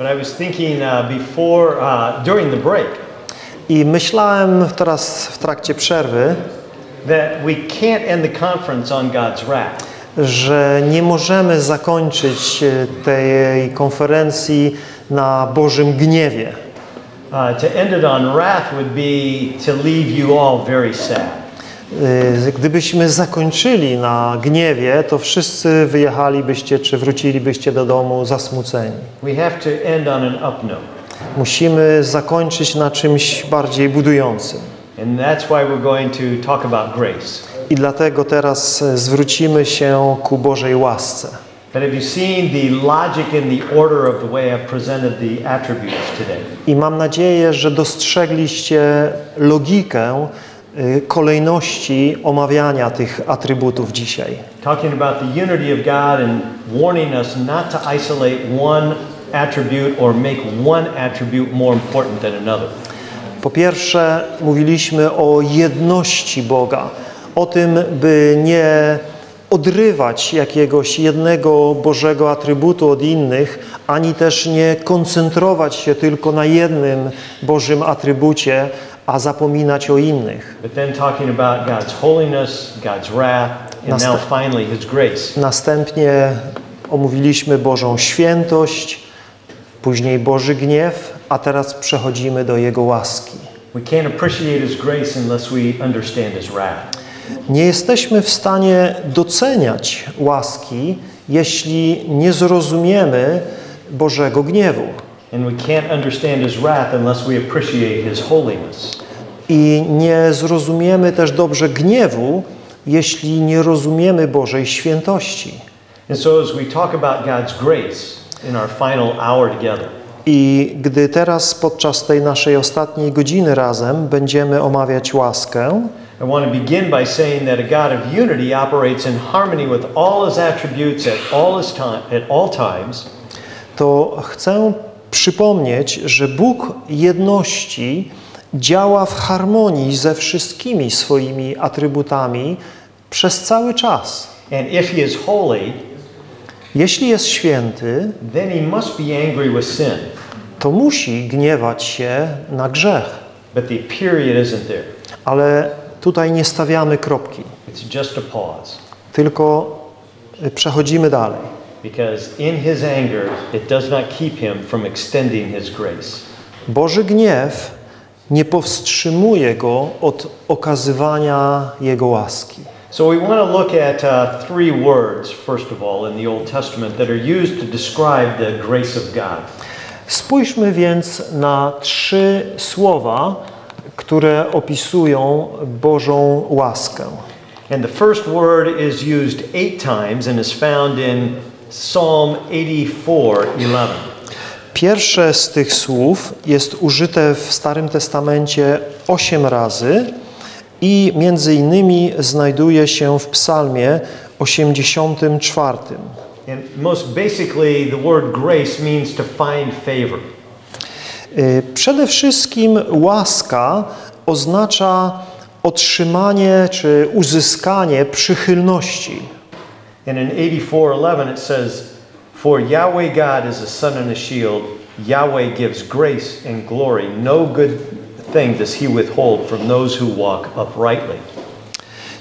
I uh, uh, I myślałem teraz w trakcie przerwy, that we can't end the conference on God's wrath. że nie możemy zakończyć e, tej konferencji na Bożym gniewie. Uh, to end it on wrath would be to leave you all very sad. E, Gdybyśmy zakończyli na gniewie, to wszyscy wyjechalibyście czy wrócilibyście do domu zasmuceni. Musimy zakończyć na czymś bardziej budującym. I dlatego teraz e, zwrócimy się ku Bożej łasce. I mam nadzieję, że dostrzegliście logikę y, kolejności omawiania tych atrybutów dzisiaj. Talking about the unity of God and warning us not to isolate one attribute or make one attribute more important than another. Po pierwsze, mówiliśmy o jedności Boga, o tym, by nie odrywać jakiegoś jednego Bożego atrybutu od innych, ani też nie koncentrować się tylko na jednym Bożym atrybucie, a zapominać o innych. But then talking about God's holiness, God's wrath, and now finally His grace. Następnie omówiliśmy Bożą świętość, później Boży gniew, a teraz przechodzimy do Jego łaski. We can't appreciate His grace unless we understand His wrath. Nie jesteśmy w stanie doceniać łaski, jeśli nie zrozumiemy Bożego gniewu. And we can't understand His wrath unless we appreciate His holiness. I nie zrozumiemy też dobrze gniewu, jeśli nie rozumiemy Bożej świętości. And so as we talk about God's grace in our final hour together, I gdy teraz podczas tej naszej ostatniej godziny razem będziemy omawiać łaskę, I want to begin by saying that a God of unity operates in harmony with all His attributes at all, his time, at all times, to chcę przypomnieć, że Bóg jedności działa w harmonii ze wszystkimi swoimi atrybutami przez cały czas. and if He is holy, Jeśli jest święty, then He must be angry with sin. to musi gniewać się na grzech. But the period isn't there. Ale tutaj nie stawiamy kropki, It's just a pause. tylko przechodzimy dalej. Because in His anger, it does not keep Him from extending His grace. Boży gniew nie powstrzymuje go od okazywania Jego łaski. So we want to look at uh, three words, first of all, in the Old Testament that are used to describe the grace of God. Spójrzmy więc na trzy słowa, które opisują Bożą łaskę. And the first word is used eight times and is found in Psalm 84:11. Pierwsze z tych słów jest użyte w Starym Testamencie osiem razy i między innymi znajduje się w Psalmie 84. And most basically, the word grace means to find favor. Y, Przede wszystkim łaska oznacza otrzymanie czy uzyskanie przychylności. And in 84:11 it says, "For Yahweh God is a sun and a shield; Yahweh gives grace and glory. No good thing does He withhold from those who walk uprightly."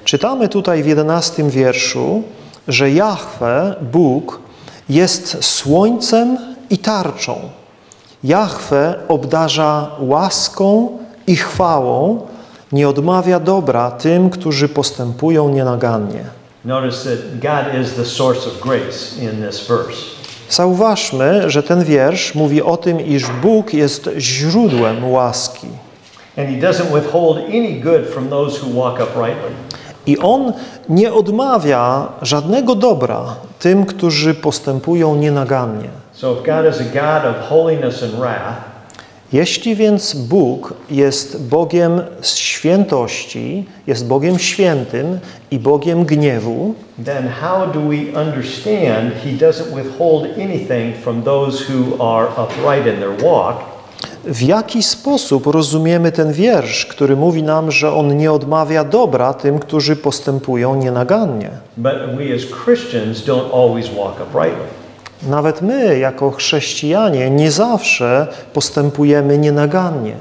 Czytamy tutaj w jedenastym wierszu, że Jahwe, Bóg, jest słońcem i tarczą. Jahwe obdarza łaską i chwałą, nie odmawia dobra tym, którzy postępują nienagannie. Notice that God is the source of grace in this verse. Zauważmy, że ten wiersz mówi o tym, iż Bóg jest źródłem łaski. And He doesn't withhold any good from those who walk uprightly. I On nie odmawia żadnego dobra tym, którzy postępują nienagannie. So if God is a God of holiness and wrath, Jeśli więc Bóg jest Bogiem świętości, jest Bogiem świętym i Bogiem gniewu, then how do we understand He doesn't withhold anything from those who are upright in their walk? w jaki sposób rozumiemy ten wiersz, który mówi nam, że On nie odmawia dobra tym, którzy postępują nienagannie? But we as Christians don't always walk uprightly. Nawet my, jako chrześcijanie, nie zawsze postępujemy nienagannie.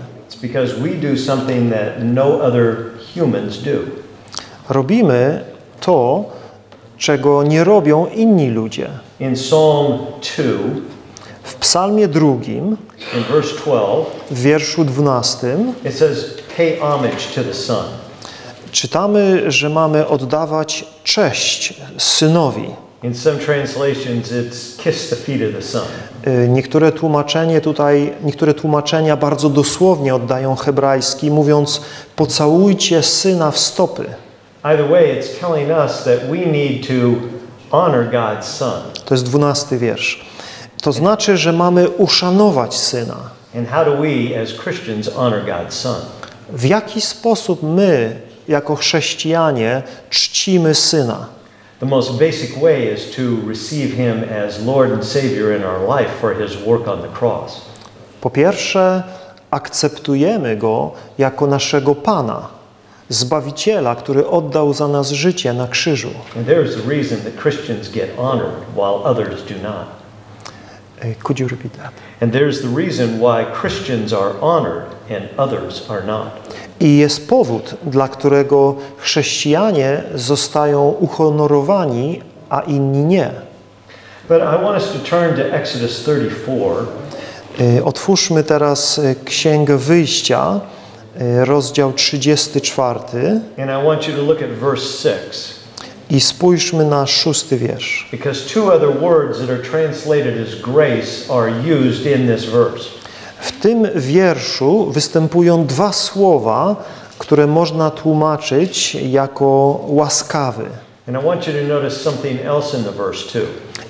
No. Robimy to, czego nie robią inni ludzie. In Psalm 2, W Psalmie drugim, in verse 12, w wierszu 12, it says, Pay homage to the Son. czytamy, że mamy oddawać cześć synowi. In some translations, it's kiss the feet of the Son. Y, Niektóre tłumaczenie tutaj, niektóre tłumaczenia bardzo dosłownie oddają hebrajski, mówiąc pocałujcie syna w stopy. Either way, it's telling us that we need to honor God's Son. To jest dwunasty wiersz. To znaczy, że mamy uszanować syna. And how do we, as Christians, honor God's Son? W jaki sposób my, jako chrześcijanie, czcimy syna? The most basic way is to receive Him as Lord and Savior in our life for His work on the cross. Po pierwsze, akceptujemy go jako naszego Pana, Zbawiciela, który oddał za nas życie na krzyżu. And there's a reason that Christians get honored while others do not. Could you repeat that? And there's the reason why Christians are honored and others are not. I jest powód, dla którego chrześcijanie zostają uhonorowani, a inni nie. But I want us to turn to Exodus 34 Y, Otwórzmy teraz y, Księgę Wyjścia, y, rozdział 34 and I want you to look at verse 6 i spójrzmy na szósty wiersz. because two other words that are translated as grace are used in this verse. W tym wierszu występują dwa słowa, które można tłumaczyć jako łaskawy.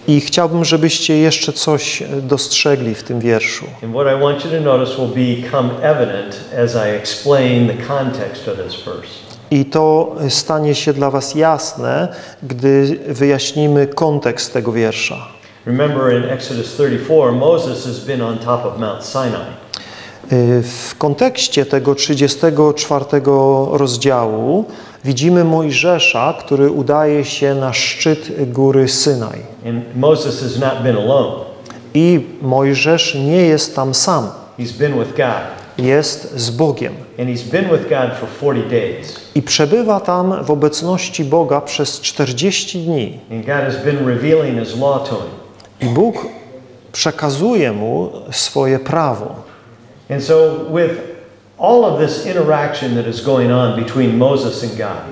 I chciałbym, żebyście jeszcze coś dostrzegli w tym wierszu. I to stanie się dla Was jasne, gdy wyjaśnimy kontekst tego wiersza. Remember in Exodus 34, Moses has been on top of Mount Sinai. Y, W kontekście tego 34 rozdziału widzimy Mojżesza, który udaje się na szczyt góry Synaj. And Moses has not been alone. I Mojżesz nie jest tam sam, He's been with God. jest z Bogiem. And he's been with God for 40 days. I przebywa tam w obecności Boga przez 40 dni. I Bóg przekazuje mu swoje prawo. And so, with all of this interaction that is going on between Moses and God,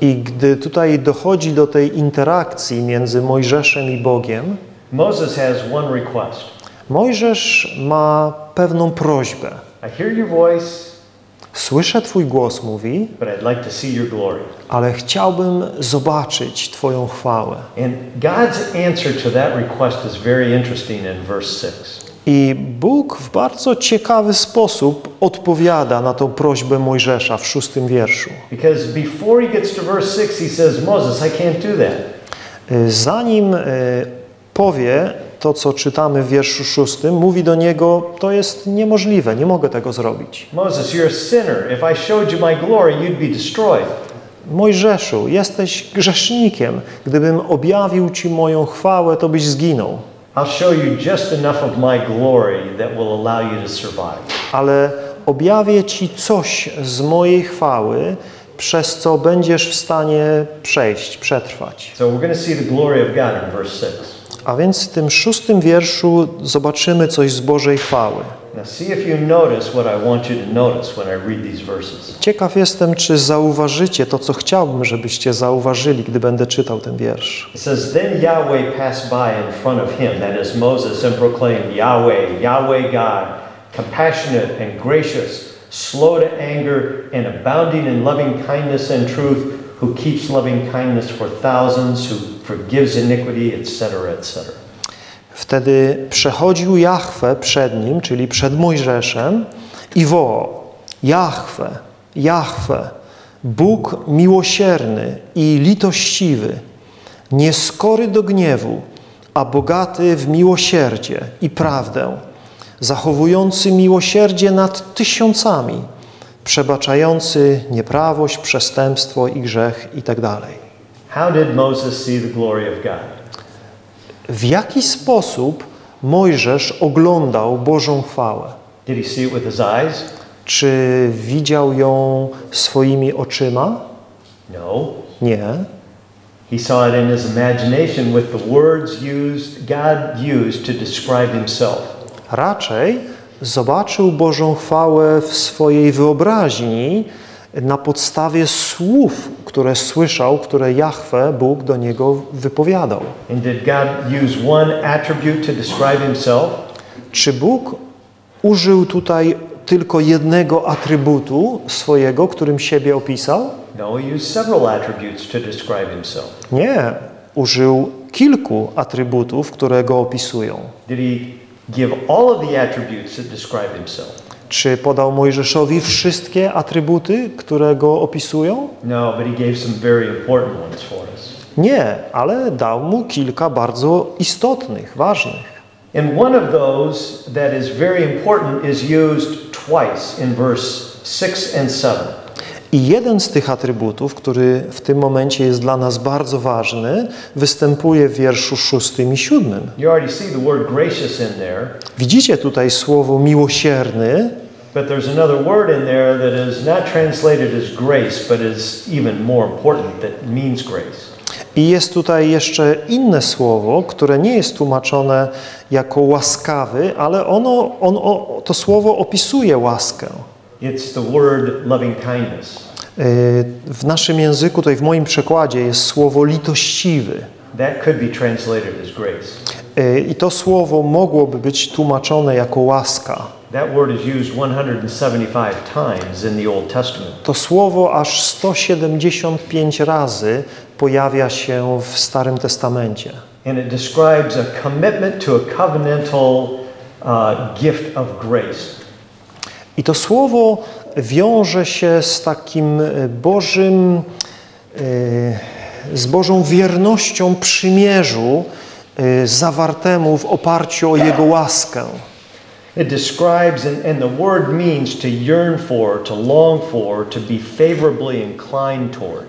I gdy tutaj dochodzi do tej interakcji między Mojżeszem i Bogiem, Moses has one request Mojżesz ma pewną prośbę. I hear your voice, Słyszę Twój głos, mówi, ale chciałbym zobaczyć Twoją chwałę. And God's answer to that request is very interesting in verse 6. I Bóg w bardzo ciekawy sposób odpowiada na tą prośbę Mojżesza w szóstym wierszu. Because before he gets to verse 6, he says, Moses, I can't do that. Y, Zanim y, powie to, co czytamy w wierszu szóstym, mówi do niego, to jest niemożliwe, nie mogę tego zrobić. Moses, you're a sinner. If I showed you my glory, you'd be destroyed. Mojżeszu, jesteś grzesznikiem. Gdybym objawił Ci moją chwałę, to byś zginął. I'll show you just enough of my glory that will allow you to survive. Ale objawię Ci coś z mojej chwały, przez co będziesz w stanie przejść, przetrwać. So we're going to see the glory of God in verse 6. A więc w tym szóstym wierszu zobaczymy coś z Bożej chwały. Ciekaw jestem, czy zauważycie to, co chciałbym, żebyście zauważyli, gdy będę czytał ten wiersz. It says, Then Yahweh passed by in front of him, that is Moses, and proclaimed, Yahweh, Yahweh God, compassionate and gracious, slow to anger, and abounding in loving kindness and truth, who keeps loving kindness for thousands, who forgives iniquity, etc., etc. Wtedy przechodził Jahwe przed nim, czyli przed Mojżeszem i wołał Jahwe, Jahwe, Bóg miłosierny i litościwy, nieskory do gniewu, a bogaty w miłosierdzie i prawdę, zachowujący miłosierdzie nad tysiącami, przebaczający nieprawość, przestępstwo i grzech itd. How did Moses see the glory of God? w jaki sposób Mojżesz oglądał Bożą chwałę. Did he see it with his eyes? Czy widział ją swoimi oczyma? No. Nie. He saw it in his imagination with the words used God used to describe himself. Raczej zobaczył Bożą chwałę w swojej wyobraźni na podstawie słów, które słyszał, które Jahwe, Bóg do niego wypowiadał. Czy Bóg użył tutaj tylko jednego atrybutu swojego, którym siebie opisał? No, he used several attributes to describe himself. Nie. Użył kilku atrybutów, które go opisują. Did he give all of the attributes that describe himself? Czy podał Mojżeszowi wszystkie atrybuty, które go opisują? No, but he gave some very important ones for us. Nie, ale dał mu kilka bardzo istotnych, ważnych. And one of those that is very important is used twice in verse 6 and 7. I jeden z tych atrybutów, który w tym momencie jest dla nas bardzo ważny, występuje w wierszu szóstym i siódmym. You already see the word gracious in there, Widzicie tutaj słowo miłosierny, but there's another word in there that is not translated as grace, but is even more important that means grace. i jest tutaj jeszcze inne słowo, które nie jest tłumaczone jako łaskawy, ale ono, on, o, to słowo opisuje łaskę. It's the word loving kindness. Yy, W naszym języku, tutaj w moim przekładzie jest słowo litościwy. That could be translated as grace. Yy, I to słowo mogłoby być tłumaczone jako łaska. That word is used 175 times in the Old Testament. To słowo aż 175 razy pojawia się w Starym Testamencie. And it describes a commitment to a covenantal uh, gift of grace. I to słowo wiąże się z takim e, Bożym, e, z Bożą wiernością przymierzu e, zawartemu w oparciu o Jego łaskę. It describes, and, and the word means to yearn for, to long for, to be favorably inclined toward.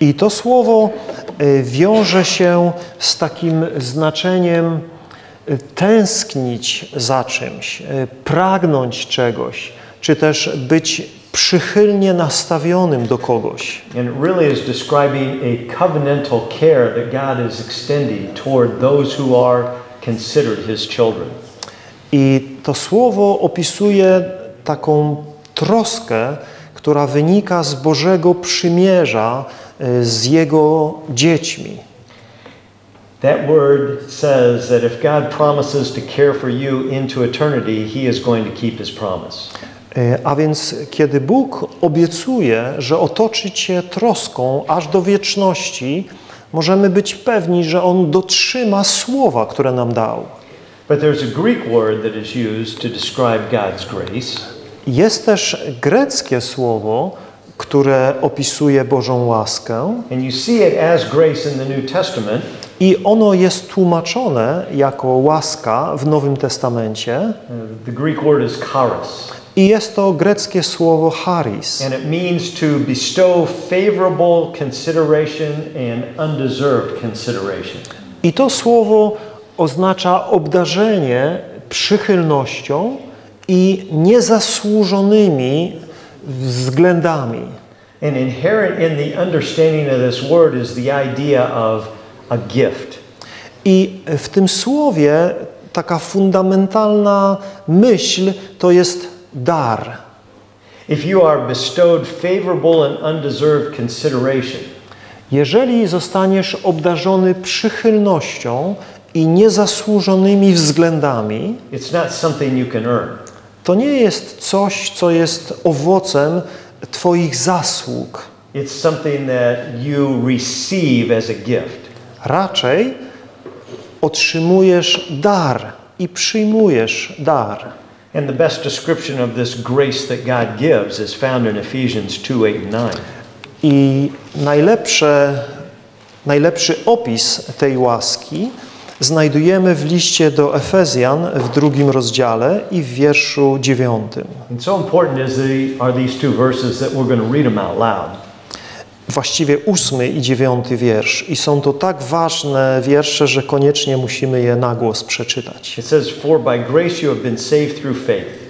I to słowo e, wiąże się z takim znaczeniem e, tęsknić za czymś, e, pragnąć czegoś, czy też być przychylnie nastawionym do kogoś. Really is describing a covenantal care that God is extending toward those who are considered His children. I to słowo opisuje taką troskę, która wynika z Bożego przymierza e, z Jego dziećmi. That word says that if God promises to care for you into eternity, He is going to keep His promise. E, A więc kiedy Bóg obiecuje, że otoczy Cię troską aż do wieczności, możemy być pewni, że On dotrzyma słowa, które nam dał. But there's a Greek word that is used to describe God's grace, Jest też greckie słowo, które opisuje Bożą łaskę. And you see it as grace in the New Testament, i ono jest tłumaczone jako łaska w Nowym Testamencie. Uh, The Greek word is charis, i jest to greckie słowo charis. and it means to bestow favorable consideration and undeserved consideration. I to słowo oznacza obdarzenie przychylnością i niezasłużonymi względami. And inherent in the understanding of this word is the idea of a gift. I w tym słowie taka fundamentalna myśl to jest dar. If you are bestowed favorable and undeserved consideration, Jeżeli zostaniesz obdarzony przychylnością i niezasłużonymi względami, to nie jest coś, co jest owocem Twoich zasług. Raczej otrzymujesz dar i przyjmujesz dar. And the best description of this grace that God gives is found in Ephesians 2 8 and 9. I najlepsze, najlepszy opis tej łaski znajdujemy w liście do Efezjan w drugim rozdziale i w wierszu dziewiątym. Właściwie ósmy i dziewiąty wiersz. I są to tak ważne wiersze, że koniecznie musimy je na głos przeczytać. It says, For by grace you have been saved through faith.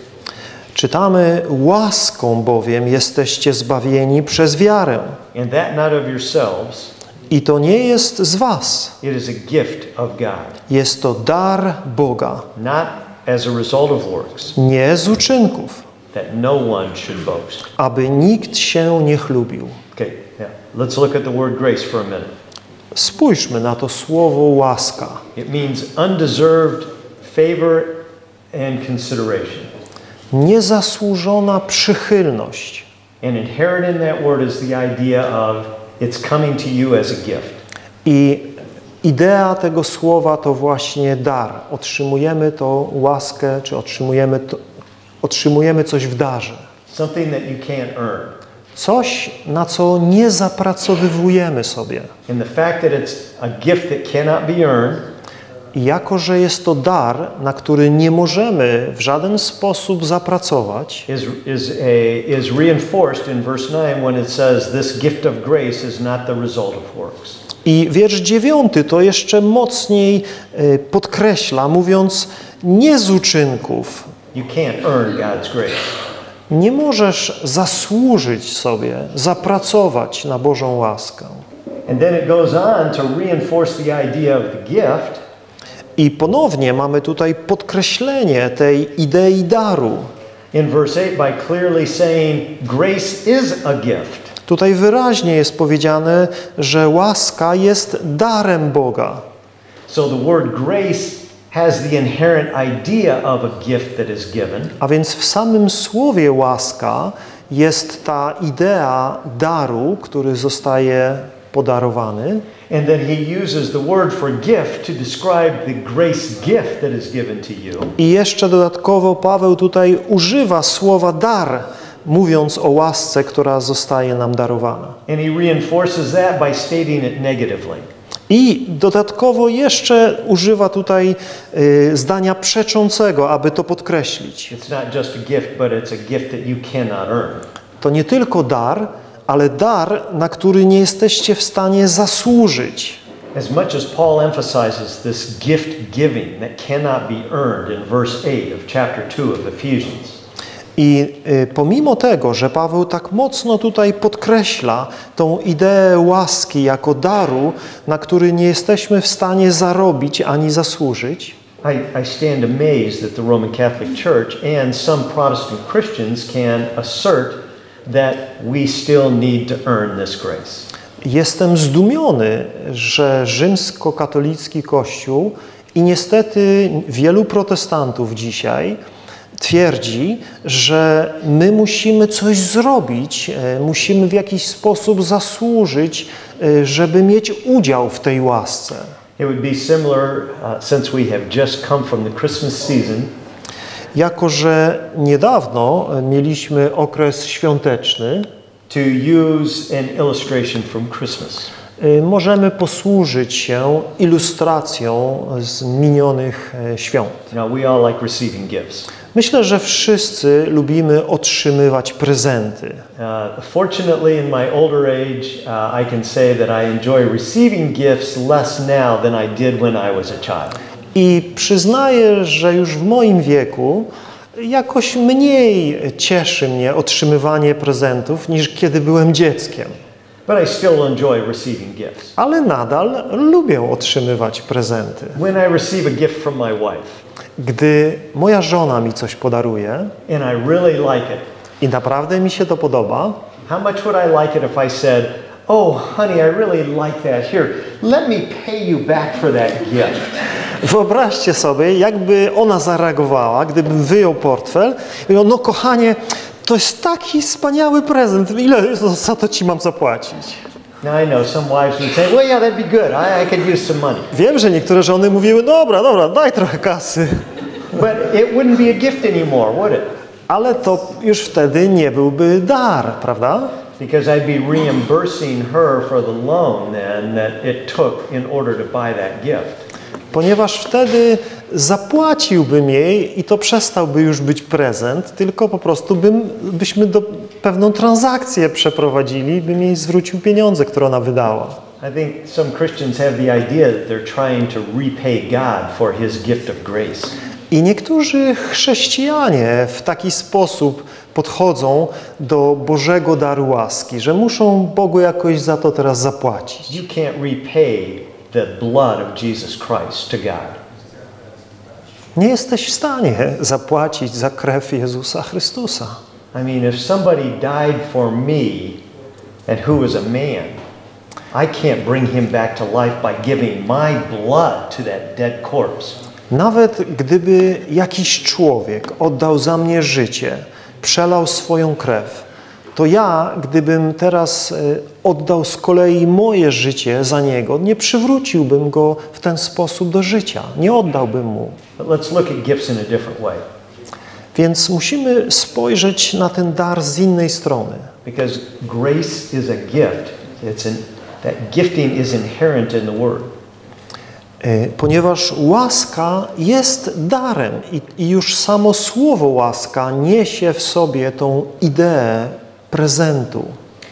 Czytamy, łaską bowiem jesteście zbawieni przez wiarę. And that not of yourselves, I to nie jest z was, it is a gift of God, jest to dar Boga, not as a result of works, nie z uczynków, that no one should boast. aby nikt się nie chlubił. Okay, yeah. Let's look at the word grace for a minute. Spójrzmy na to słowo łaska. It means undeserved favor and consideration. Niezasłużona przychylność. And inherent in that word is the idea of it's coming to you as a gift. I idea tego słowa to właśnie dar. Otrzymujemy to łaskę, czy otrzymujemy, to, otrzymujemy coś w darze. Something that you can't earn. Coś, na co nie zapracowywujemy sobie. And the fact that it's a gift that cannot be earned jako, że jest to dar, na który nie możemy w żaden sposób zapracować, is, is, a, is reinforced in verse 9 when it says, This gift of grace is not the result of works. I wiersz dziewiąty to jeszcze mocniej y, podkreśla, mówiąc nie z uczynków. You can't earn God's grace. Nie możesz zasłużyć sobie, zapracować na Bożą łaskę. And then it goes on to reinforce the idea of the gift I ponownie mamy tutaj podkreślenie tej idei daru. in verse 8 by clearly saying, Grace is a gift. Tutaj wyraźnie jest powiedziane, że łaska jest darem Boga. So the word grace has the inherent idea of a gift that is given. A więc w samym słowie łaska jest ta idea daru, który zostaje podarowany. And then he uses the word for gift to describe the grace gift that is given to you. I jeszcze dodatkowo Paweł tutaj używa słowa dar, mówiąc o łasce, która zostaje nam darowana. And he reinforces that by stating it negatively. I dodatkowo jeszcze używa tutaj y, zdania przeczącego, aby to podkreślić. It's not just a gift, but it's a gift that you cannot earn. To nie tylko dar, ale dar, na który nie jesteście w stanie zasłużyć. As much as Paul emphasizes this gift giving that cannot be earned in verse 8 of chapter 2 of Ephesians, I y, pomimo tego, że Paweł tak mocno tutaj podkreśla tą ideę łaski jako daru, na który nie jesteśmy w stanie zarobić ani zasłużyć, I, I stand amazed that the Roman Catholic Church and some Protestant Christians can assert that we still need to earn this grace. jestem zdumiony, że rzymskokatolicki Kościół i niestety wielu protestantów dzisiaj twierdzi, że my musimy coś zrobić, e, musimy w jakiś sposób zasłużyć, e, żeby mieć udział w tej łasce. It would be similar, uh, since we have just come from the Christmas season, Jako, że niedawno mieliśmy okres świąteczny, to use an illustration from Christmas. e, możemy posłużyć się ilustracją z minionych e, świąt. Now, we all like receiving gifts. Myślę, że wszyscy lubimy otrzymywać prezenty. Uh, fortunately, in my older age, uh, I can say that I enjoy receiving gifts less now than I did when I was a child. I przyznaję, że już w moim wieku jakoś mniej cieszy mnie otrzymywanie prezentów niż kiedy byłem dzieckiem. But I still enjoy receiving gifts. Ale nadal lubię otrzymywać prezenty. When I receive a gift from my wife Gdy moja żona mi coś podaruje and I really like it, i naprawdę mi się to podoba, how much would I like it if I said, Oh, honey, I really like that. Here, let me pay you back for that gift. Wyobraźcie sobie, jakby ona zareagowała, gdybym wyjął portfel i powiedział, no kochanie, to jest taki wspaniały prezent, ile za to ci mam zapłacić? Wiem, że niektóre żony mówiły, dobra, dobra, daj trochę kasy. But it wouldn't be a gift anymore, would it? Ale to już wtedy nie byłby dar, prawda? Because I'd be reimbursing her for the loan then that it took in order to buy that gift. Ponieważ wtedy zapłaciłbym jej i to przestałby już być prezent, tylko po prostu bym, byśmy do, pewną transakcję przeprowadzili, bym jej zwrócił pieniądze, które ona wydała. I think some Christians have the idea that they're trying to repay God for his gift of grace. I niektórzy chrześcijanie w taki sposób podchodzą do Bożego daru łaski, że muszą Bogu jakoś za to teraz zapłacić. You can't repay the blood of Jesus Christ to God. Nie jesteś w stanie zapłacić za krew Jezusa Chrystusa. I mean, if somebody died for me and who was a man, I can't bring him back to life by giving my blood to that dead corpse. Nawet gdyby jakiś człowiek oddał za mnie życie, przelał swoją krew, to ja, gdybym teraz e, oddał z kolei moje życie za niego, nie przywróciłbym go w ten sposób do życia, nie oddałbym mu. But let's look at gifts in a different way. Więc musimy spojrzeć na ten dar z innej strony. Because grace is a gift. It's an, that gifting is inherent in the word. E, Ponieważ łaska jest darem i, i już samo słowo łaska niesie w sobie tą ideę prezentu.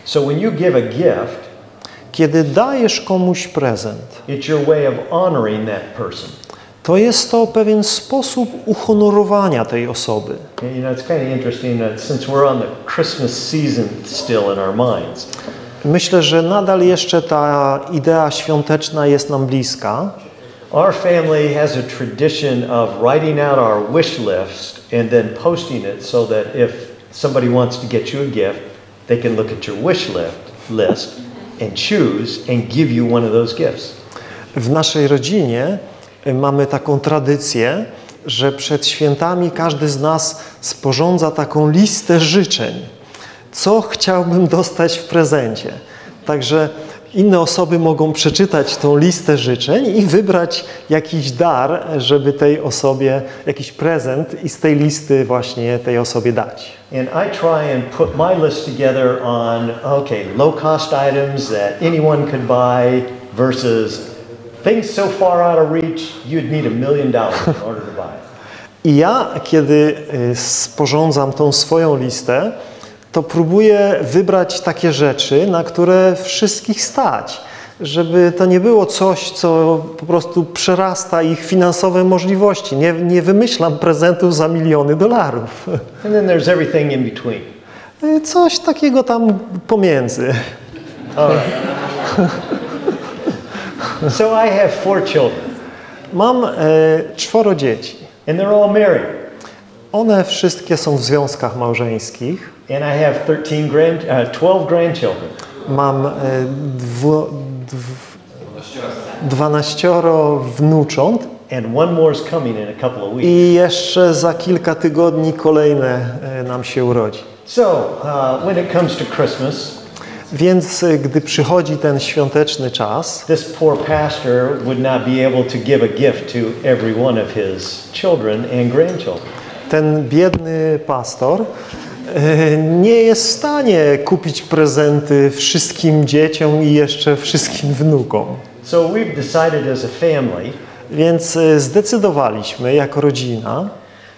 So when you give a gift, Kiedy dajesz komuś prezent, it's your way of honoring that person. to jest to pewien sposób uhonorowania tej osoby. And, You know, it's kind of interesting that since we're on the Christmas season still in our minds, Myślę, że nadal jeszcze ta idea świąteczna jest nam bliska. our family has a tradition of writing out our wish list and then posting it so that if somebody wants to get you a gift, they can look at your wish list, and choose and give you one of those gifts. W naszej rodzinie y, mamy taką tradycję, że przed świętami każdy z nas sporządza taką listę życzeń. Co chciałbym dostać w prezencie? Także inne osoby mogą przeczytać tą listę życzeń i wybrać jakiś dar, żeby tej osobie, jakiś prezent i z tej listy właśnie tej osobie dać. And I try and put my list together on, okay, low cost items that anyone could buy versus things so far out of reach, you'd need a million dollars in order to buy. I ja, kiedy y, sporządzam tą swoją listę, to próbuję wybrać takie rzeczy, na które wszystkich stać. Żeby to nie było coś, co po prostu przerasta ich finansowe możliwości. Nie, nie wymyślam prezentów za miliony dolarów. And then there's everything in between. Y, Coś takiego tam pomiędzy. All right. so I have four children, Mam e, czworo dzieci. and they're all married. One wszystkie są w związkach małżeńskich. And I have 13 grand, uh, 12 grandchildren. Mam e, dwu, dw, dwanaścioro wnucząt And one more is coming in a couple of weeks. i jeszcze za kilka tygodni kolejne e, nam się urodzi. So uh, when it comes to Christmas, Więc e, gdy przychodzi ten świąteczny czas, ten biedny pastor e, nie jest w stanie kupić prezenty wszystkim dzieciom i jeszcze wszystkim wnukom. So we've decided as a family Więc e, zdecydowaliśmy jako rodzina,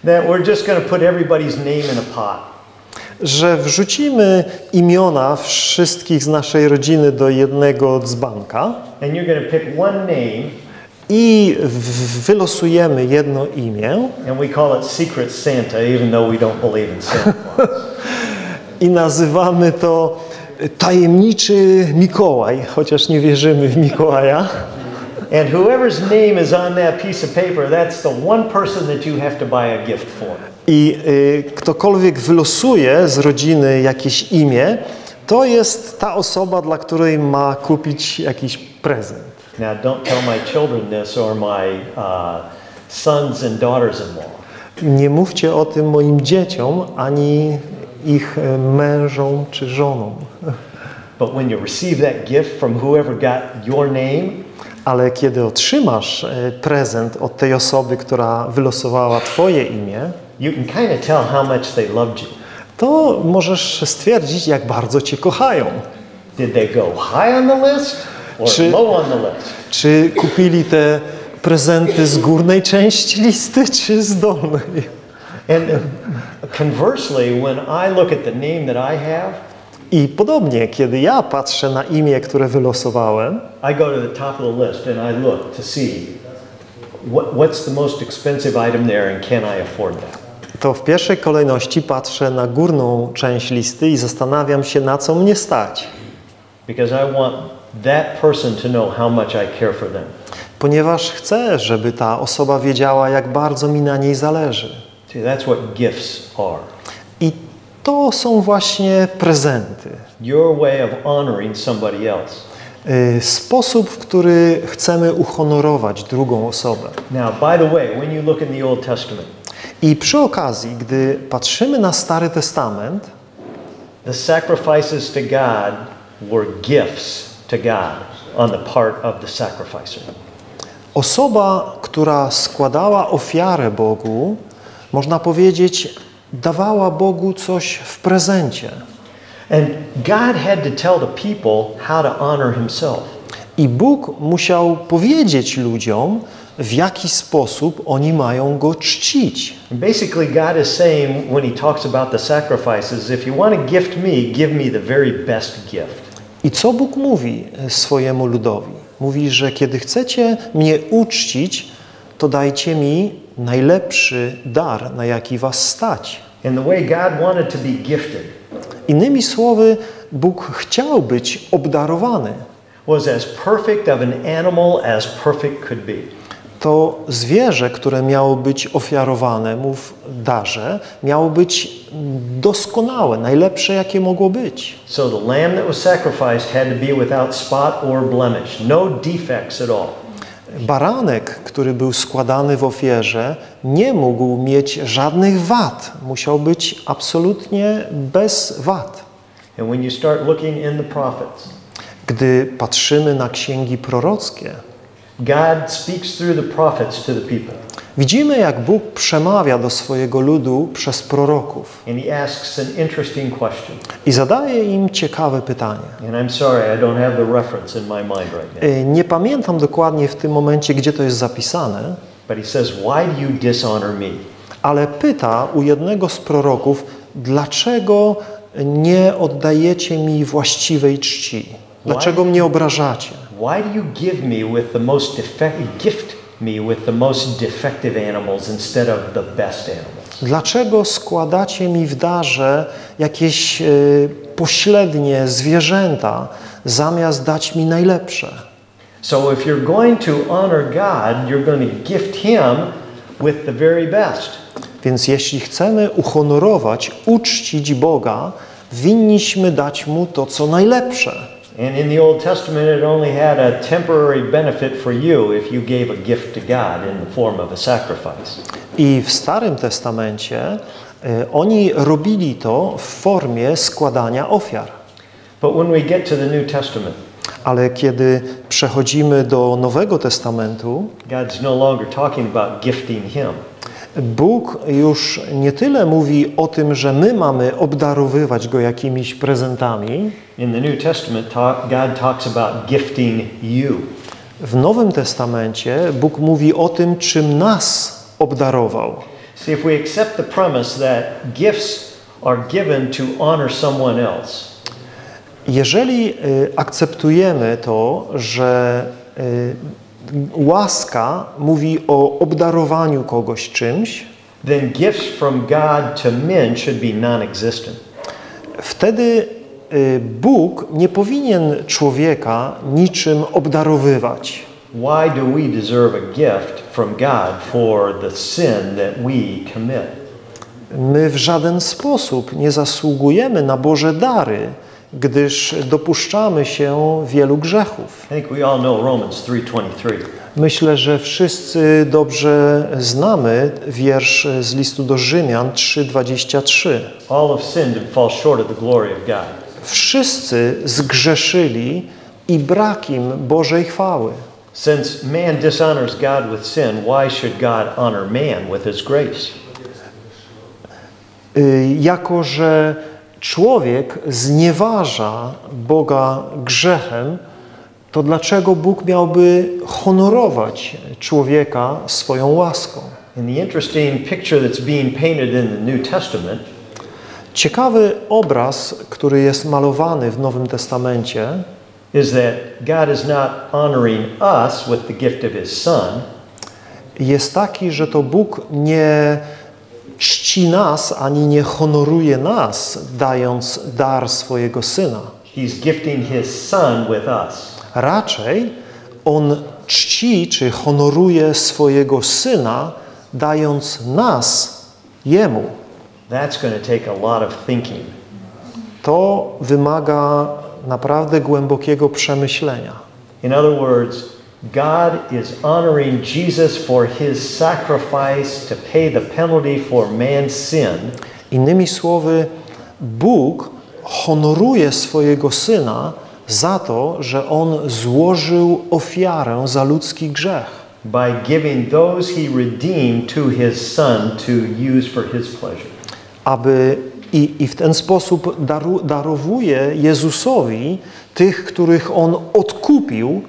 that we're just going to put everybody's name in a pot. że wrzucimy imiona wszystkich z naszej rodziny do jednego dzbanka And you're going to pick one name, i wylosujemy jedno imię and we call it Secret Santa, even though we don't believe in Santa Claus. i nazywamy to tajemniczy Mikołaj, chociaż nie wierzymy w Mikołaja. and whoever's name is on that piece of paper, that's the one person that you have to buy a gift for. I y, ktokolwiek wylosuje z rodziny jakieś imię, to jest ta osoba, dla której ma kupić jakiś prezent. Now, don't tell my children this or my uh, sons and daughters-in-law. Nie mówcie o tym moim dzieciom, ani ich e, mężom czy żonom. But when you receive that gift from whoever got your name, Ale kiedy otrzymasz e, prezent od tej osoby, która wylosowała Twoje imię, you can kind of tell how much they loved you. to możesz stwierdzić, jak bardzo Cię kochają. Did they go high on the list Czy- list? Czy kupili te prezenty z górnej części listy czy z dolnej? And uh, conversely, when I look at the name that I have, I podobnie, kiedy ja patrzę na imię, które wylosowałem, I go to the top of the list and I look to see what, what's the most expensive item there and can I afford that? to w pierwszej kolejności patrzę na górną część listy i zastanawiam się, na co mnie stać. Because I want that person to know how much I care for them. Ponieważ chcę, żeby ta osoba wiedziała, jak bardzo mi na niej zależy. See, that's what gifts are. I to są właśnie prezenty. Your way of honoring somebody else. Y, Sposób, w który chcemy uhonorować drugą osobę. Now, by the way, when you look in the Old Testament, I przy okazji, gdy patrzymy na Stary Testament, the sacrifices to God were gifts to God on the part of the sacrificer. osoba, która składała ofiarę Bogu, można powiedzieć, dawała Bogu coś w prezencie. And God had to tell the people how to honor himself. I Bóg musiał powiedzieć ludziom, w jaki sposób oni mają go czcić. Basically, God is saying when he talks about the sacrifices, if you want to gift me, give me the very best gift. I co Bóg mówi swojemu ludowi? Mówi, że kiedy chcecie mnie uczcić, to dajcie mi najlepszy dar, na jaki was stać. Innymi słowy, Bóg chciał być obdarowany. was as perfect of an animal as perfect could be. To zwierzę, które miało być ofiarowane mu w darze, miało być doskonałe, najlepsze jakie mogło być. So the lamb that was sacrificed had to be without spot or blemish, no defects at all. Baranek, który był składany w ofierze, nie mógł mieć żadnych wad. Musiał być absolutnie bez wad. And when you start looking in the prophets, Gdy patrzymy na księgi prorockie, God speaks through the prophets to the people. widzimy, jak Bóg przemawia do swojego ludu przez proroków And he asks an interesting question. i zadaje im ciekawe pytanie. And I'm sorry, I don't have the reference in my mind right now. Y, Nie pamiętam dokładnie w tym momencie, gdzie to jest zapisane, But he says, Why do you dishonor me? ale pyta u jednego z proroków, dlaczego nie oddajecie mi właściwej czci? Dlaczego mnie obrażacie? Why do you give me with the most defective, gift me with the most defective animals instead of the best animals? Dlaczego składacie mi w darze jakieś e, pośrednie zwierzęta, zamiast dać mi najlepsze? So if you're going to honor God, you're going to gift him with the very best. Więc jeśli chcemy uhonorować, uczcić Boga, winniśmy dać Mu to, co najlepsze. And in the Old Testament, it only had a temporary benefit for you if you gave a gift to God in the form of a sacrifice. I w Starym Testamencie e, oni robili to w formie składania ofiar. But when we get to the New Testament, Ale kiedy przechodzimy do Nowego Testamentu, God's no longer talking about gifting him. Bóg już nie tyle mówi o tym, że my mamy obdarowywać Go jakimiś prezentami. In the New Testament, God talks about gifting you. W Nowym Testamencie Bóg mówi o tym, czym nas obdarował. See, if we accept the premise that gifts are given to honor someone else, Jeżeli y, akceptujemy to, że y, łaska mówi o obdarowaniu kogoś czymś, then gifts from God to men should be non existent. wtedy y, Bóg nie powinien człowieka niczym obdarowywać. Why do we deserve a gift from God for the sin that we commit? My w żaden sposób nie zasługujemy na Boże dary, gdyż dopuszczamy się wielu grzechów. I think we all know Romans 3:23. Myślę, że wszyscy dobrze znamy wiersz z listu do Rzymian 3:23. All. Wszyscy zgrzeszyli i brak im Bożej chwały. Since man dishonors God with sin, why should God honor man with his grace? Y, Jako, że człowiek znieważa Boga grzechem, to dlaczego Bóg miałby honorować człowieka swoją łaską? Ciekawy obraz, który jest malowany w Nowym Testamencie, jest taki, że to Bóg nie czci nas ani nie honoruje nas, dając dar swojego Syna. He's gifting His Son with us. Raczej On czci czy honoruje swojego Syna, dając nas Jemu. That's take a lot of thinking. To wymaga naprawdę głębokiego przemyślenia. In other words, God is honoring Jesus for His sacrifice to pay the penalty for man's sin. Innymi słowy, Bóg honoruje swojego Syna za to, że On złożył ofiarę za ludzki grzech, by giving those he redeemed to his son to use for his pleasure. aby i, i w ten sposób daru, darowuje Jezusowi tych, których On odkupił,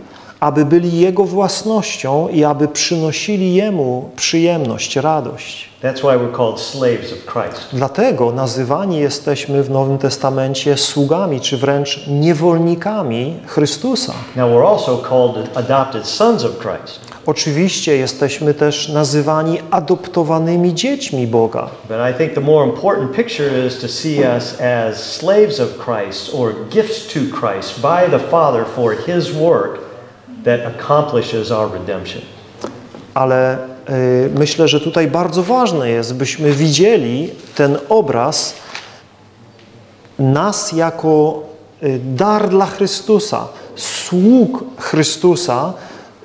aby byli Jego własnością i aby przynosili Jemu przyjemność, radość. That's why we're called slaves of Christ. Dlatego nazywani jesteśmy w Nowym Testamencie sługami, czy wręcz niewolnikami Chrystusa. Now we're also called adopted sons of Christ. Oczywiście jesteśmy też nazywani adoptowanymi dziećmi Boga. But I think the more important picture is to see us as slaves of Christ or gifts to Christ by the Father for his work that accomplishes our redemption. Ale y, myślę, że tutaj bardzo ważne jest, byśmy widzieli ten obraz nas jako y, dar dla Chrystusa, sług Chrystusa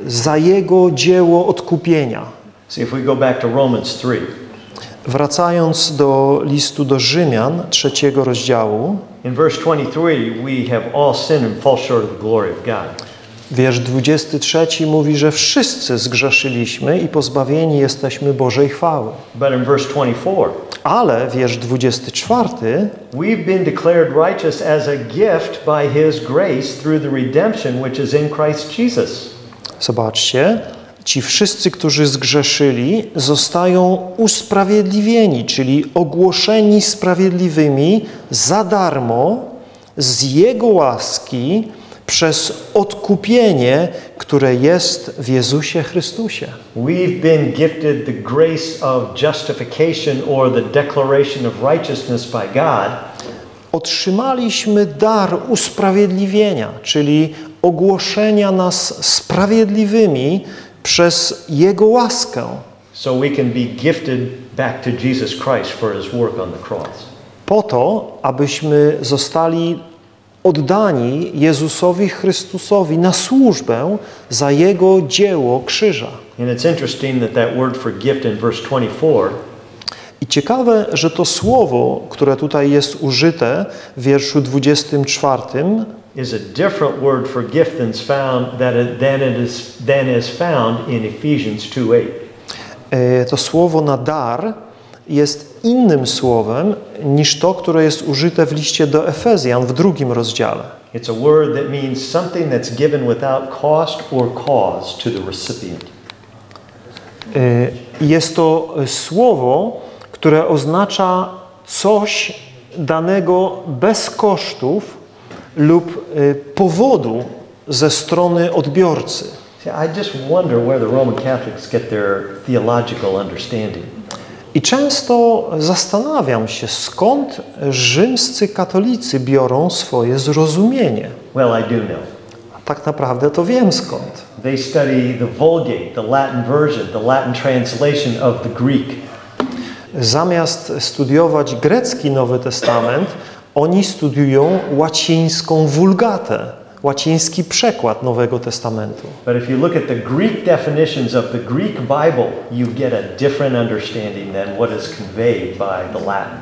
za Jego dzieło odkupienia. See, if we go back to Romans 3, Wracając do listu do Rzymian, trzeciego rozdziału, in verse 23, we have all sinned and fall short of the glory of God. Wiersz 23 mówi, że wszyscy zgrzeszyliśmy i pozbawieni jesteśmy Bożej chwały. But in verse 24, Ale wiersz 24 We've been declared righteous as a gift by His grace through the redemption which is in Christ Jesus. Zobaczcie, ci wszyscy, którzy zgrzeszyli, zostają usprawiedliwieni, czyli ogłoszeni sprawiedliwymi za darmo z Jego łaski przez odkupienie, które jest w Jezusie Chrystusie. We've been gifted the grace of justification or the declaration of righteousness by God Otrzymaliśmy dar usprawiedliwienia, czyli ogłoszenia nas sprawiedliwymi przez Jego łaskę. so we can be gifted back to Jesus Christ for His work on the cross. po to, abyśmy zostali oddani Jezusowi Chrystusowi na służbę za Jego dzieło krzyża. And it's interesting that that word for gift in verse 24 I ciekawe, że to słowo, które tutaj jest użyte w wierszu 24, is a different word for gift than's found that than it is than is found in Ephesians 2:8. e, to słowo na dar jest innym słowem niż to, które jest użyte w liście do Efezjan w drugim rozdziale. It's a word that means something that's given without cost or cause to the recipient. E, Jest to słowo, które oznacza coś danego bez kosztów lub e, powodu ze strony odbiorcy. I just wonder where the Roman Catholics get their theological understanding. I często zastanawiam się, skąd rzymscy katolicy biorą swoje zrozumienie. Well, I do know. A tak naprawdę to wiem skąd. They study the Vulgate, the Latin version, the Latin translation of the Greek. Zamiast studiować grecki Nowy Testament, oni studiują łacińską wulgatę, łaciński przekład Nowego Testamentu. But if you look at the Greek definitions of the Greek Bible, you get a different understanding than what is conveyed by the Latin.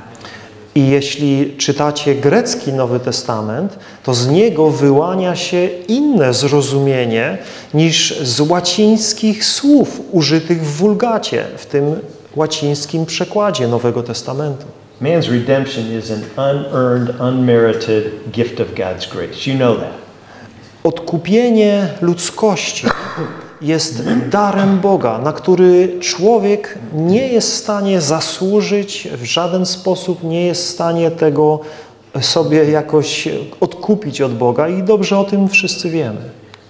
I jeśli czytacie grecki Nowy Testament, to z niego wyłania się inne zrozumienie niż z łacińskich słów użytych w wulgacie, w tym łacińskim przekładzie Nowego Testamentu. Man's redemption is an unearned, unmerited gift of God's grace. You know that. Odkupienie ludzkości jest darem Boga, na który człowiek nie jest w stanie zasłużyć, w żaden sposób nie jest w stanie tego sobie jakoś odkupić od Boga i dobrze o tym wszyscy wiemy.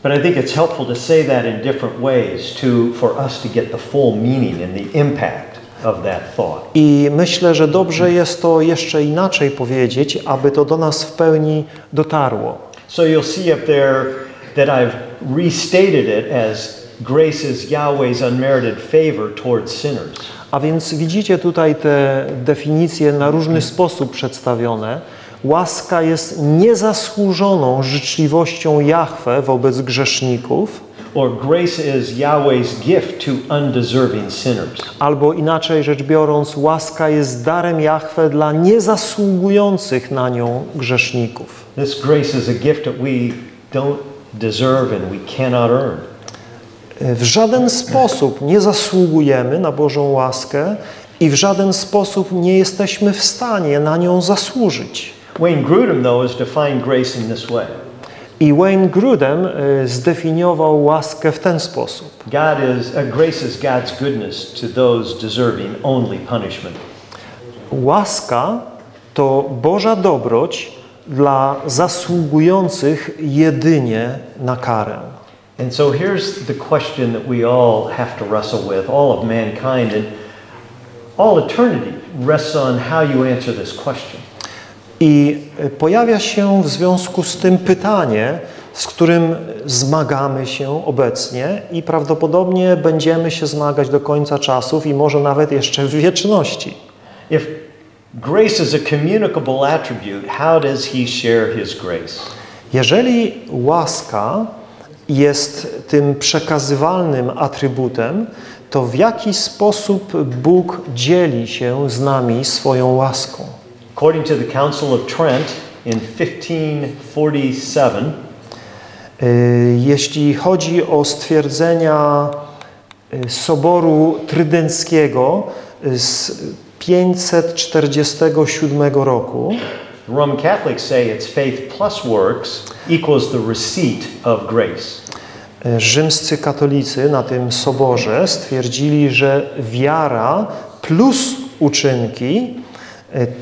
But I think it's helpful to say that in different ways to, for us to get the full meaning and the impact of that thought. I myślę, że dobrze jest to jeszcze inaczej powiedzieć, aby to do nas w pełni dotarło. So you'll see up there that I've restated it as grace is Yahweh's unmerited favor towards sinners. A więc widzicie tutaj te definicje na różny sposób przedstawione. Łaska jest niezasłużoną życzliwością Jahwe wobec grzeszników, Or grace is Yahweh's gift to undeserving sinners. albo inaczej rzecz biorąc, łaska jest darem Jahwe dla niezasługujących na nią grzeszników. This grace is a gift that we don't deserve and we cannot earn. W żaden sposób nie zasługujemy na Bożą łaskę i w żaden sposób nie jesteśmy w stanie na nią zasłużyć. Wayne Grudem, though, has defined grace in this way I Wayne Grudem y, zdefiniował łaskę w ten sposób. God is, uh, grace is God's goodness to those deserving only punishment. Łaska to Boża dobroć dla zasługujących jedynie na karę. And so here's the question that we all have to wrestle with, all of mankind, and all eternity rests on how you answer this question. I pojawia się w związku z tym pytanie, z którym zmagamy się obecnie i prawdopodobnie będziemy się zmagać do końca czasów i może nawet jeszcze w wieczności. If grace is a communicable attribute, how does He share His grace? Jeżeli łaska jest tym przekazywalnym atrybutem, to w jaki sposób Bóg dzieli się z nami swoją łaską? According to the Council of Trent in 1547, Y, Jeśli chodzi o stwierdzenia y, Soboru Trydenckiego z 547 roku, the Roman Catholics say it's faith plus works equals the receipt of grace. y, rzymscy katolicy na tym soborze stwierdzili, że wiara plus uczynki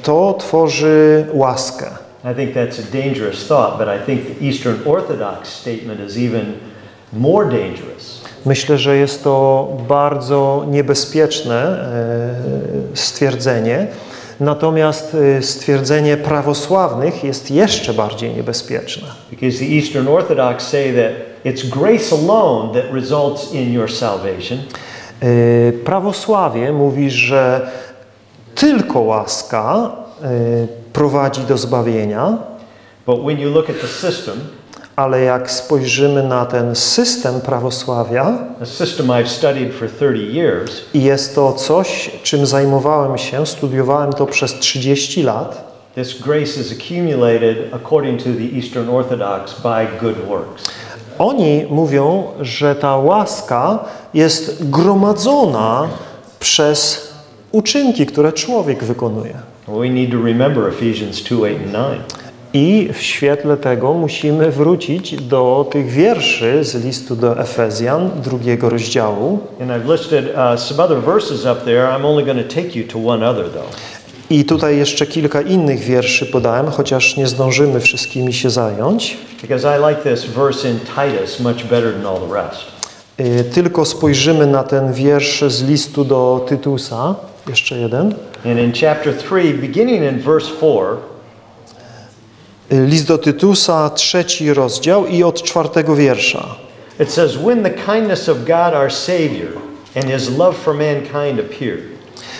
to tworzy łaskę. I think that's a dangerous thought, but I think the Eastern Orthodox statement is even more dangerous. Myślę, że jest to bardzo niebezpieczne e, stwierdzenie, natomiast e, stwierdzenie prawosławnych jest jeszcze bardziej niebezpieczne. Because the Eastern Orthodox say that it's grace alone that results in your salvation, E, Prawosławie mówi, że tylko łaska e, prowadzi do zbawienia, system, ale jak spojrzymy na ten system prawosławia, system I've studied for 30 years, i jest to coś, czym zajmowałem się, studiowałem to przez 30 lat, this grace is accumulated according to the Eastern Orthodox by good works. Oni mówią, że ta łaska jest gromadzona przez uczynki, które człowiek wykonuje. We need to remember Ephesians 2 8 and 9. I w świetle tego musimy wrócić do tych wierszy z listu do Efezjan, drugiego rozdziału. And I've listed uh, some other verses up there. I'm only going to take you to one other, though. I tutaj jeszcze kilka innych wierszy podałem, chociaż nie zdążymy wszystkimi się zająć. Because I like this verse in Titus much better than all the rest. Y, Tylko spojrzymy na ten wiersz z listu do Tytusa. Jeszcze jeden. And in chapter 3, beginning in verse 4, Y, List do Tytusa, trzeci rozdział i od czwartego wiersza. it says, When the kindness of God our Savior and his love for mankind appeared,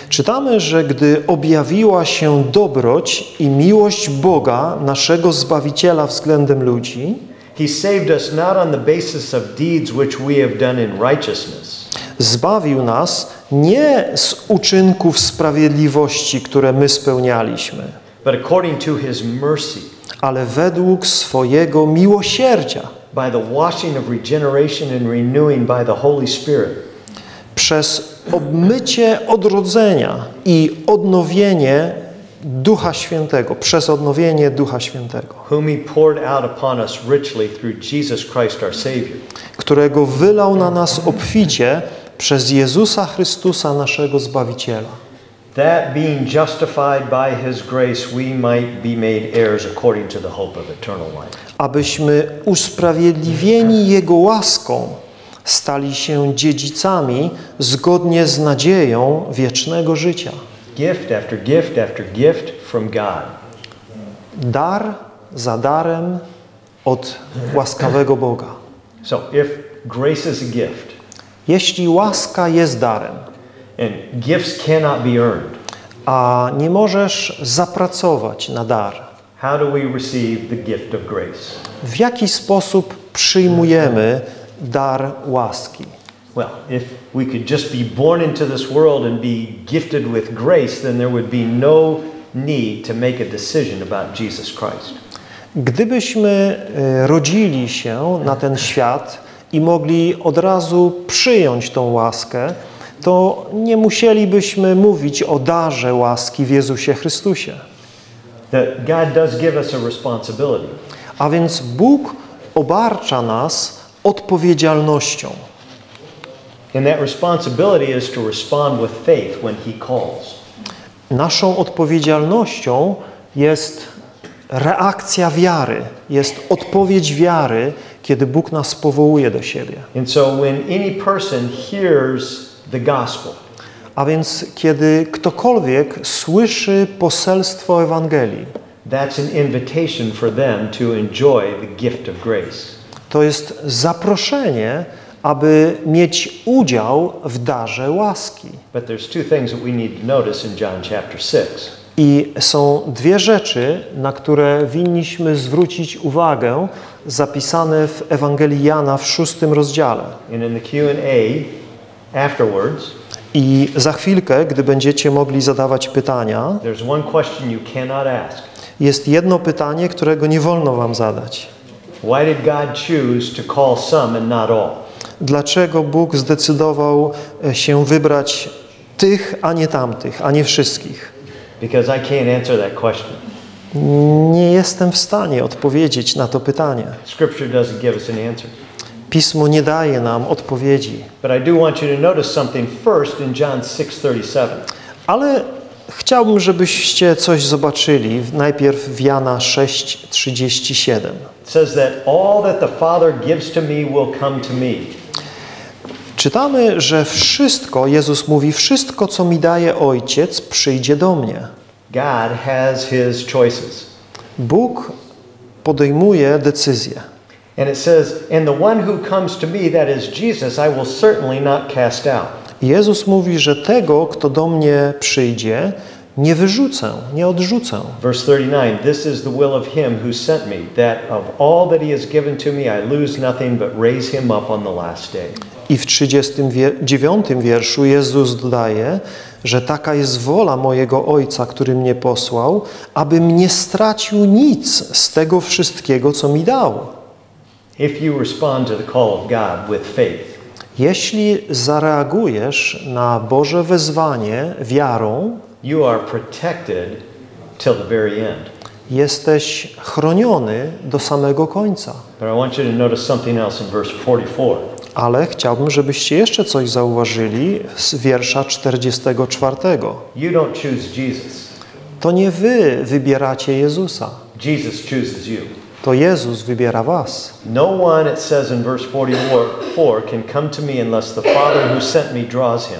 Czytamy, że gdy objawiła się dobroć i miłość Boga, naszego Zbawiciela względem ludzi, he saved us not on the basis of deeds which we have done in righteousness, zbawił nas nie z uczynków sprawiedliwości, które my spełnialiśmy, but according to his mercy, ale według swojego miłosierdzia, by the washing of regeneration and renewing by the Holy Spirit, przez obmycie odrodzenia i odnowienie Ducha Świętego, przez odnowienie Ducha Świętego, którego wylał na nas obficie przez Jezusa Chrystusa, naszego Zbawiciela. that being justified by his grace we might be made heirs according to the hope of eternal life. abyśmy usprawiedliwieni Jego łaską stali się dziedzicami zgodnie z nadzieją wiecznego życia. Gift after gift after gift from God. Dar za darem od łaskawego Boga. So if grace is a gift, Jeśli łaska jest darem, and gifts cannot be earned, a nie możesz zapracować na dar, how do we receive the gift of grace? w jaki sposób przyjmujemy dar łaski? Well, if we could just be born into this world and be gifted with grace, then there would be no need to make a decision about Jesus Christ. Gdybyśmy e, rodzili się na ten świat i mogli od razu przyjąć tą łaskę, to nie musielibyśmy mówić o darze łaski w Jezusie Chrystusie. That God does give us a responsibility. A więc Bóg obarcza nas odpowiedzialnością. And that responsibility is to respond with faith when He calls. Naszą odpowiedzialnością jest reakcja wiary, jest odpowiedź wiary, kiedy Bóg nas powołuje do siebie. And so when any person hears the gospel, A więc kiedy ktokolwiek słyszy poselstwo Ewangelii, that's an invitation for them to enjoy the gift of grace. to jest zaproszenie, aby mieć udział w darze łaski. But there's two things that we need to notice in John chapter 6. I są dwie rzeczy, na które winniśmy zwrócić uwagę, zapisane w Ewangelii Jana w szóstym rozdziale. I za chwilkę, gdy będziecie mogli zadawać pytania, jest jedno pytanie, którego nie wolno wam zadać. Dlaczego Bóg zdecydował e, się wybrać tych, a nie tamtych, a nie wszystkich? Because I can't answer that question. Nie jestem w stanie odpowiedzieć na to pytanie. Scripture doesn't give us an answer. Pismo nie daje nam odpowiedzi. But I do want you to notice something first in John 6:37. Ale chciałbym, żebyście coś zobaczyli najpierw w Jana 6:37. It says that all that the Father gives to me will come to me. Czytamy, że wszystko, Jezus mówi, wszystko, co mi daje Ojciec, przyjdzie do mnie. God has his choices. Bóg podejmuje decyzję. And it says, and the one who comes to me, that is Jesus, I will certainly not cast out. Jezus mówi, że tego, kto do mnie przyjdzie, nie wyrzucę, nie odrzucę. Verse 39 This is the will of him who sent me, that of all that he has given to me, I lose nothing but raise him up on the last day. I w 39 wierszu Jezus dodaje, że taka jest wola mojego Ojca, który mnie posłał, abym nie stracił nic z tego wszystkiego, co mi dał. Faith, Jeśli zareagujesz na Boże wezwanie wiarą, jesteś chroniony do samego końca. But I want you to notice something else in verse 44. Ale chciałbym, żebyście jeszcze coś zauważyli z wiersza 44. You don't choose Jesus, To nie wy wybieracie Jezusa, Jesus chooses you. to Jezus wybiera was. No one, it says in verse 44, can come to me unless the Father who sent me draws him.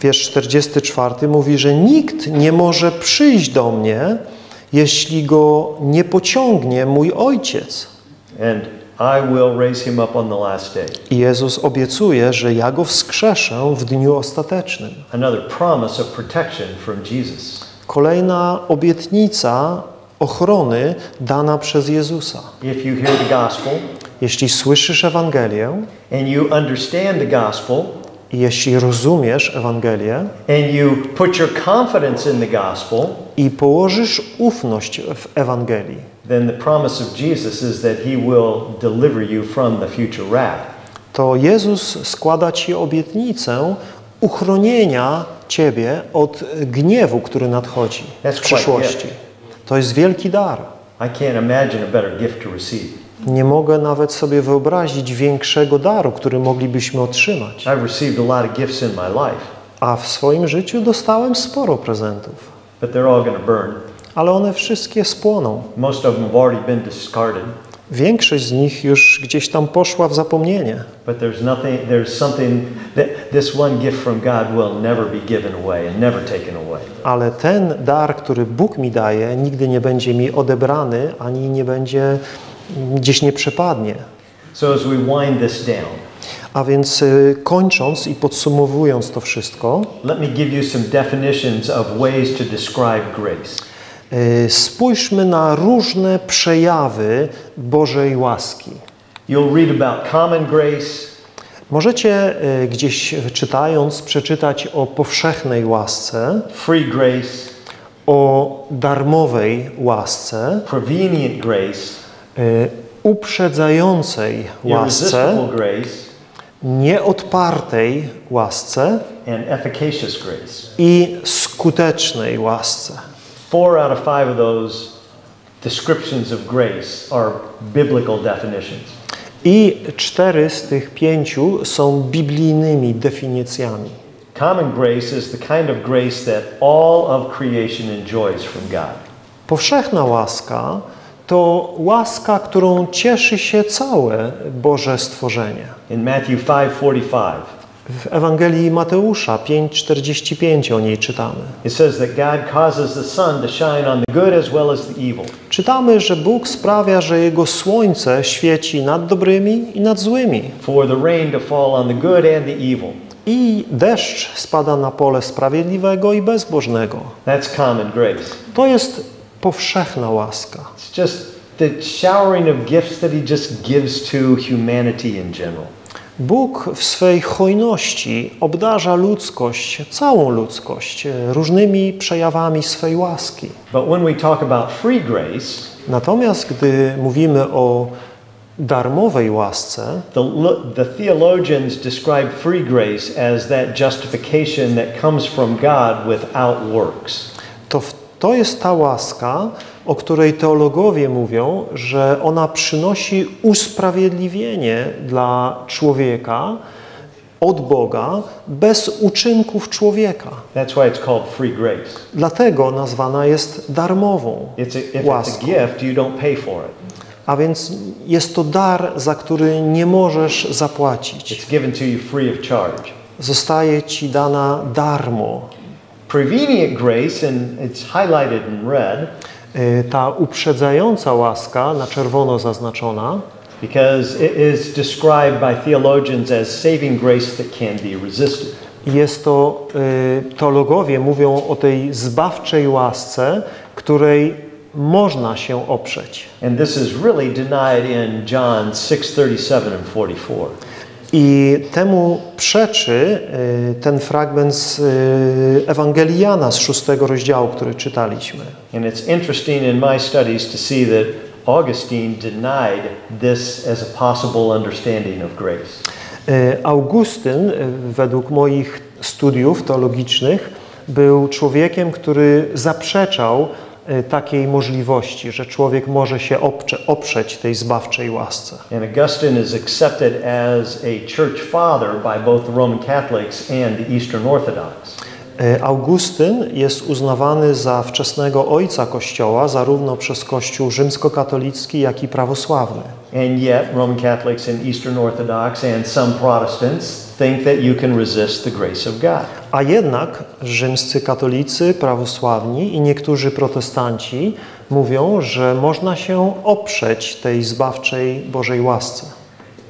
Wiersz 44 mówi, że nikt nie może przyjść do mnie, jeśli go nie pociągnie mój Ojciec. And I will raise him up on the last day. I Jezus obiecuje, że ja go wskrzeszę w dniu ostatecznym. Another promise of protection from Jesus. Kolejna obietnica ochrony dana przez Jezusa. If you hear the gospel Jeśli słyszysz Ewangelię and you understand the gospel i jeśli rozumiesz Ewangelię and you put your confidence in the gospel, i położysz ufność w Ewangelii, then the promise of Jesus is that he will deliver you from the future wrath. to Jezus składa Ci obietnicę uchronienia Ciebie od gniewu, który nadchodzi w przyszłości. To jest wielki dar. I can't imagine a better gift to receive. Nie mogę nawet sobie wyobrazić większego daru, który moglibyśmy otrzymać. I've received a lot of gifts in my life, A w swoim życiu dostałem sporo prezentów, but they're all going to burn. Ale one wszystkie spłoną. Most of them have already been discarded. Większość z nich już gdzieś tam poszła w zapomnienie. But there's nothing, there's something that this one gift from God will never be given away and never taken away. Ale ten dar, który Bóg mi daje, nigdy nie będzie mi odebrany, ani nie będzie gdzieś nie przepadnie. So as we wind this down, A więc y, kończąc i podsumowując to wszystko, let me give you some definitions of ways to describe grace. Y, spójrzmy na różne przejawy Bożej łaski. You'll read about common grace, Możecie y, gdzieś czytając przeczytać o powszechnej łasce, free grace, o darmowej łasce, prevenient grace, y, uprzedzającej łasce, grace, nieodpartej łasce and efficacious grace. i skutecznej łasce. Four out of five of those descriptions of grace are biblical definitions. I cztery z tych pięciu są biblijnymi definicjami. Common grace is the kind of grace that all of creation enjoys from God. Powszechna łaska to łaska, którą cieszy się całe Boże stworzenie. In Matthew 5:45, W Ewangelii Mateusza 5:45 o niej czytamy. it says that God causes the sun to shine on the good as well as the evil. Czytamy, że Bóg sprawia, że Jego słońce świeci nad dobrymi i nad złymi. For the rain to fall on the good and the evil. I deszcz spada na pole sprawiedliwego i bezbożnego. That's common grace. To jest powszechna łaska. It's just the showering of gifts that He just gives to humanity in general. Bóg w swej hojności obdarza ludzkość, całą ludzkość, e, różnymi przejawami swej łaski. But when we talk about free grace, Natomiast gdy mówimy o darmowej łasce, the, the theologians describe free grace as that justification that comes from God without works. to w- to jest ta łaska, o której teologowie mówią, że ona przynosi usprawiedliwienie dla człowieka od Boga bez uczynków człowieka. That's why it's called free grace. Dlatego nazwana jest darmową It's a, it's łaską. a gift, you don't pay for it. A więc jest to dar, za który nie możesz zapłacić. It's given to you free of charge. Zostaje ci dana darmo. Prevenient grace, and it's highlighted in red Y, Ta uprzedzająca łaska, na czerwono zaznaczona, because it is described by theologians as saving grace that can be resisted. jest to, y, teologowie mówią o tej zbawczej łasce, której można się oprzeć. And this is really denied in John 6:37 and 44. I temu przeczy y, ten fragment z y, Ewangelii Jana z szóstego rozdziału, który czytaliśmy. And it's interesting in my studies to see that Augustine denied this as a possible understanding of grace. Y, Augustyn, według moich studiów teologicznych, był człowiekiem, który zaprzeczał takiej możliwości, że człowiek może się oprze, oprzeć tej zbawczej łasce. And Augustine is accepted as a church father by both the Roman Catholics and the Eastern Orthodox. Y, Augustyn jest uznawany za wczesnego ojca Kościoła, zarówno przez Kościół rzymskokatolicki, jak i prawosławny. And yet, Roman Catholics and Eastern Orthodox and some Protestants think that you can resist the grace of God. A jednak rzymscy katolicy, prawosławni i niektórzy protestanci mówią, że można się oprzeć tej zbawczej Bożej łasce.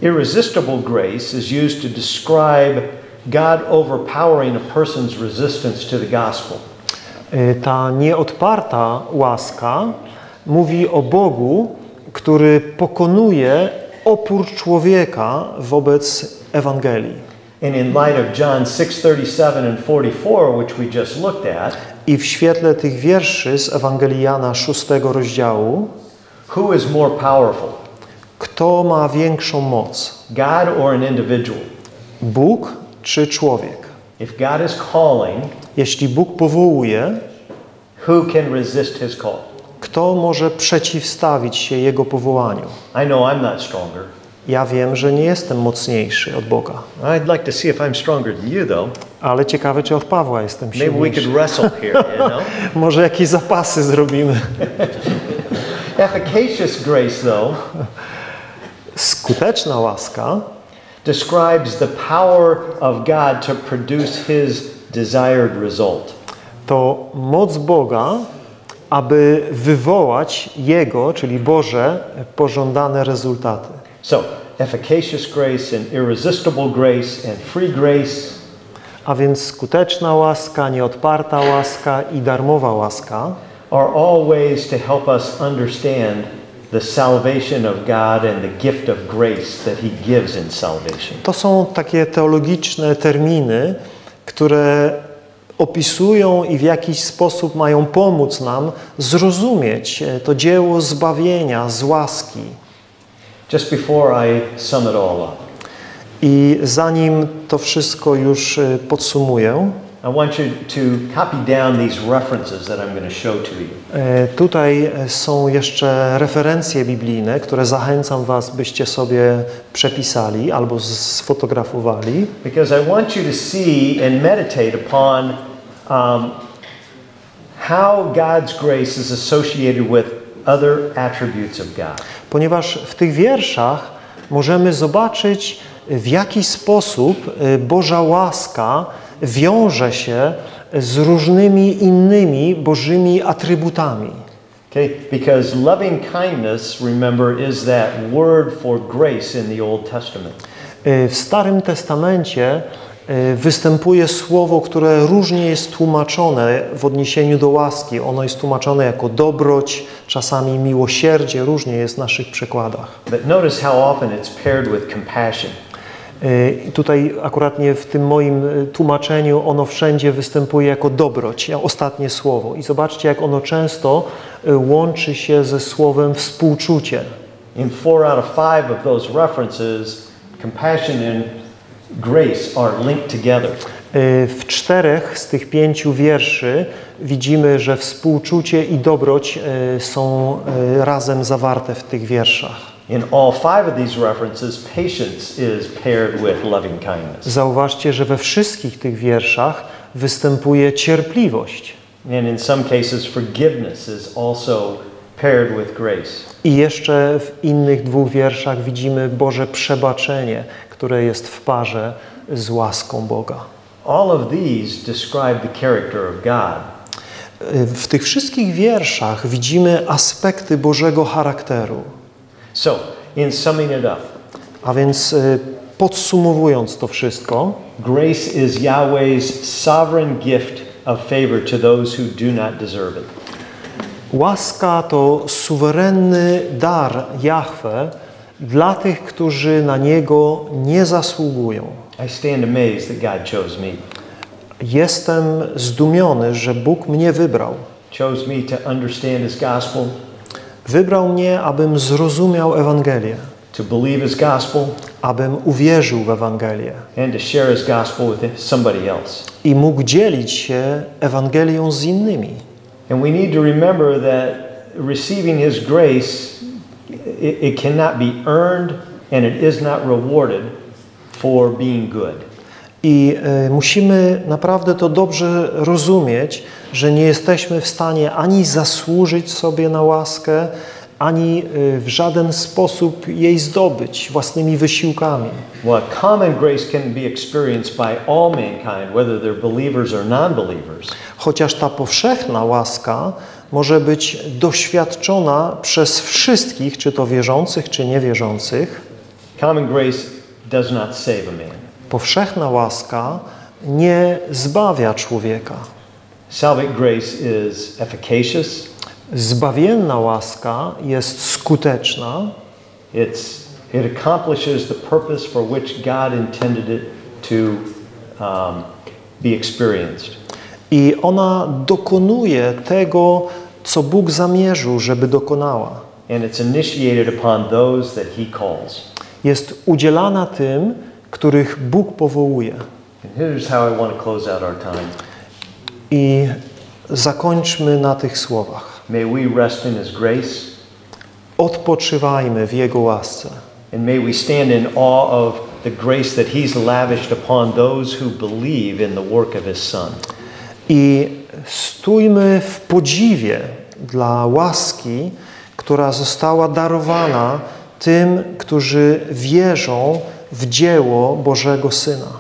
Irresistible grace is used to describe God overpowering a person's resistance to the gospel. Y, Ta nieodparta łaska mówi o Bogu, który pokonuje opór człowieka wobec Ewangelii. And in light of John 6:37 and 44, which we just looked at, I w świetle tych wierszy z Ewangelii Jana 6 rozdziału, who is more powerful, kto ma większą moc? God or an individual? Bóg czy człowiek? If God is calling, Jeśli Bóg powołuje, who can resist his call? Kto może przeciwstawić się Jego powołaniu? I know I'm not stronger. Ja wiem, że nie jestem mocniejszy od Boga, I'd like to see if I'm stronger than you, though. ale ciekawe, czy od Pawła jestem Maybe we silniejszy. could wrestle here, you know? Może jakieś zapasy zrobimy. Efficacious grace, though, Skuteczna łaska describes the power of God to produce his desired result. to moc Boga, aby wywołać Jego, czyli Boże, pożądane rezultaty. So, efficacious grace and irresistible grace and free grace A więc skuteczna łaska, nieodparta łaska i darmowa łaska are all ways to help us understand the salvation of God and the gift of grace that he gives in salvation. to są takie teologiczne terminy, które opisują i w jakiś sposób mają pomóc nam zrozumieć e, to dzieło zbawienia z łaski. Just before I sum it all up, I zanim to wszystko już e, podsumuję, I want you to copy down these references that I'm going to show to you. e, tutaj e, są jeszcze referencje biblijne, które zachęcam Was, byście sobie przepisali albo sfotografowali, Because I want you to see and meditate upon um, how God's grace is associated with other attributes of God. ponieważ w tych wierszach możemy zobaczyć, w jaki sposób e, Boża łaska wiąże się z różnymi innymi Bożymi atrybutami. Okay? Because loving kindness, remember, is that word for grace in the Old Testament. E, W Starym Testamencie e, występuje słowo, które różnie jest tłumaczone w odniesieniu do łaski. Ono jest tłumaczone jako dobroć, czasami miłosierdzie, różnie jest w naszych przekładach. But notice how often it's paired with compassion. I tutaj akuratnie w tym moim e, tłumaczeniu ono wszędzie występuje jako dobroć, ostatnie słowo. I zobaczcie, jak ono często e, łączy się ze słowem współczucie. In four out of five of those references, compassion and grace are linked together. W czterech z tych pięciu wierszy widzimy, że współczucie i dobroć są razem zawarte w tych wierszach. In all five of these references, patience is paired with loving kindness. Zauważcie, że we wszystkich tych wierszach występuje cierpliwość. And in some cases, forgiveness is also paired with grace. I jeszcze w innych dwóch wierszach widzimy Boże przebaczenie, które jest w parze z łaską Boga. All of these describe the character of God. W tych wszystkich wierszach widzimy aspekty Bożego charakteru. So, in summing it up, A więc y, podsumowując to wszystko, grace is Yahweh's sovereign gift of favor to those who do not deserve it. łaska to suwerenny dar Jahwe dla tych, którzy na niego nie zasługują. I stand amazed that God chose me, Jestem zdumiony, że Bóg mnie wybrał. chose me to understand His gospel, Wybrał mnie, abym zrozumiał Ewangelię, to believe His gospel, abym uwierzył w Ewangelię and to share His gospel with somebody else. i mógł dzielić się Ewangelią z innymi. And we need to remember that receiving His grace, it, it cannot be earned and it is not rewarded for being good. I e, musimy naprawdę to dobrze rozumieć, że nie jesteśmy w stanie ani zasłużyć sobie na łaskę, ani e, w żaden sposób jej zdobyć własnymi wysiłkami. Well, common grace can be experienced by all mankind, whether they're believers or non believers. Chociaż ta powszechna łaska może być doświadczona przez wszystkich, czy to wierzących, czy niewierzących, Common grace does not save a man. Powszechna łaska nie zbawia człowieka. Salvic grace is efficacious, Zbawienna łaska jest skuteczna, it's, it accomplishes the purpose for which God intended it to um, be experienced. i ona dokonuje tego, co Bóg zamierzył, żeby dokonała. And it's initiated upon those that He calls. Jest udzielana tym, których Bóg powołuje. I zakończmy na tych słowach. Odpoczywajmy w Jego łasce. and may we stand in awe of the grace that He's lavished upon those who believe in the work of His Son. I stójmy w podziwie dla łaski, która została darowana tym, którzy wierzą w dzieło Bożego Syna.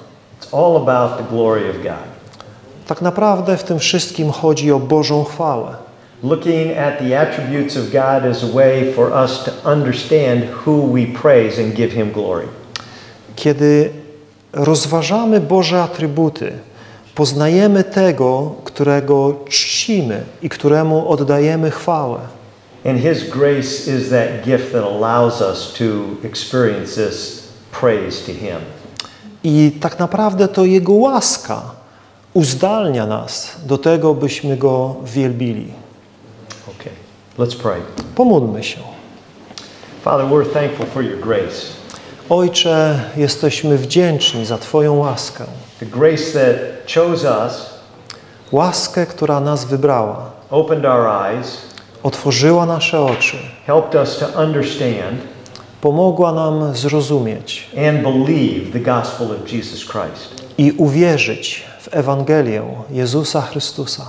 Tak naprawdę w tym wszystkim chodzi o Bożą chwałę. Looking at the attributes of God is a way for us to understand who we praise and give Him glory. Kiedy rozważamy Boże atrybuty, poznajemy tego, którego czcimy i któremu oddajemy chwałę. And His grace is that gift that allows us to experience this praise to Him. I tak naprawdę to Jego łaska uzdalnia nas do tego, byśmy Go wielbili. Okay, let's pray. Pomódlmy się. Father, we're thankful for your grace. Ojcze, jesteśmy wdzięczni za Twoją łaskę. The grace that chose us, Łaskę, która nas wybrała, opened our eyes, otworzyła nasze oczy, helped us to understand pomogła nam zrozumieć i uwierzyć w Ewangelię Jezusa Chrystusa.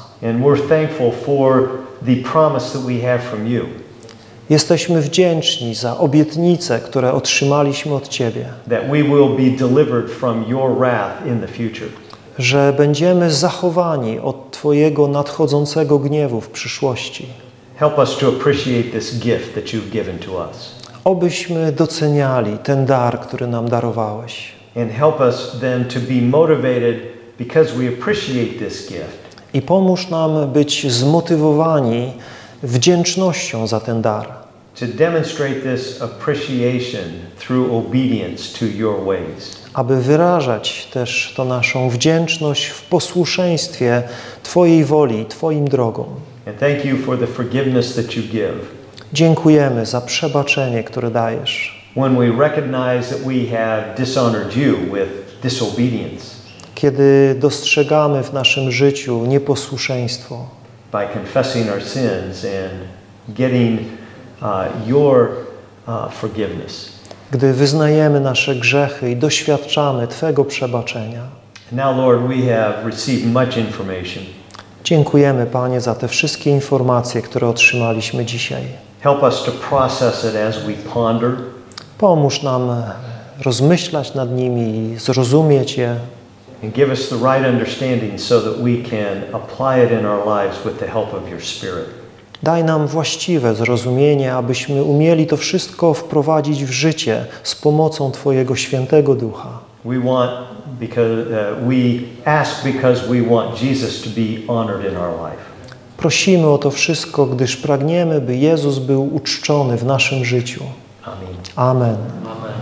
Jesteśmy wdzięczni za obietnice, które otrzymaliśmy od Ciebie, że będziemy zachowani od Twojego nadchodzącego gniewu w przyszłości. Help us to appreciate this gift that you've given to us. Obyśmy doceniali ten dar, który nam darowałeś. And help us then to be motivated because we appreciate this gift I pomóż nam być zmotywowani wdzięcznością za ten dar, to demonstrate this appreciation through obedience to your ways. aby wyrażać też to naszą wdzięczność w posłuszeństwie Twojej woli, Twoim drogom. And thank you for the forgiveness that you give. Dziękujemy za przebaczenie, które dajesz. Kiedy dostrzegamy w naszym życiu nieposłuszeństwo, by confessing our sins and getting uh, your uh, forgiveness. gdy wyznajemy nasze grzechy i doświadczamy Twego przebaczenia. Now, Lord, we have received much information. Dziękujemy, Panie, za te wszystkie informacje, które otrzymaliśmy dzisiaj. Help us to process it as we ponder Pomóż nam rozmyślać nad nimi i zrozumieć je, and give us the right understanding so that we can apply it in our lives with the help of your Spirit. Daj nam właściwe zrozumienie, abyśmy umieli to wszystko wprowadzić w życie z pomocą Twojego świętego ducha. We want because uh, we ask because we want Jesus to be honored in our life. Prosimy o to wszystko, gdyż pragniemy, by Jezus był uczczony w naszym życiu. Amen. Amen. Amen.